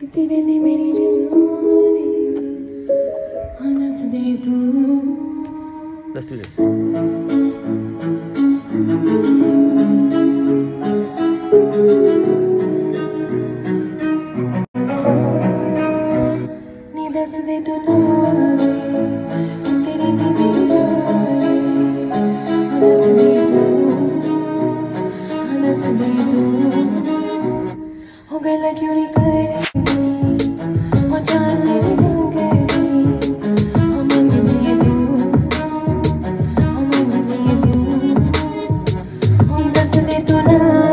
कितने ने मेरी जान हंस दे तू। Let's do दे तो दस दे तो। दस दे क्यों कर Karena